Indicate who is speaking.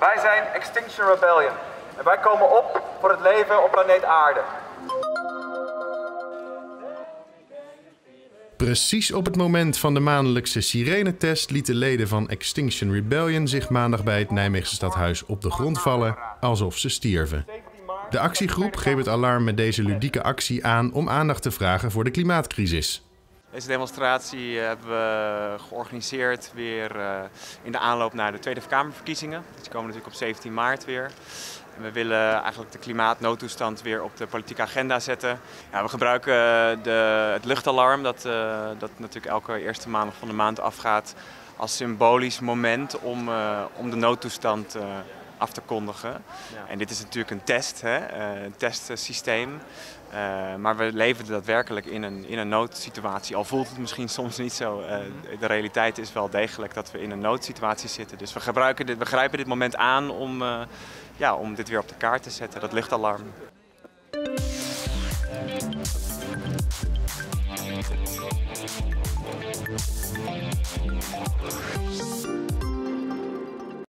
Speaker 1: Wij zijn Extinction Rebellion en wij komen op voor het leven op planeet Aarde.
Speaker 2: Precies op het moment van de maandelijkse sirenetest lieten leden van Extinction Rebellion zich maandag bij het Nijmeegse stadhuis op de grond vallen alsof ze stierven. De actiegroep greep het alarm met deze ludieke actie aan om aandacht te vragen voor de klimaatcrisis.
Speaker 3: Deze demonstratie eh, hebben we georganiseerd weer eh, in de aanloop naar de Tweede Kamerverkiezingen. Die komen natuurlijk op 17 maart weer. We willen eigenlijk de klimaatnoodtoestand weer op de politieke agenda zetten. Ja, we gebruiken de, het luchtalarm, dat, uh, dat natuurlijk elke eerste maandag van de maand afgaat, als symbolisch moment om, om de noodtoestand af te kondigen. Ja. En dit is natuurlijk een test, hè? een testsysteem. maar we leven daadwerkelijk in een, in een noodsituatie. Al voelt het misschien soms niet zo. de realiteit is wel degelijk dat we in een noodsituatie zitten. Dus we, gebruiken dit, we grijpen dit moment aan om ja, om dit weer op de kaart te zetten, dat luchtalarm.
Speaker 4: Thank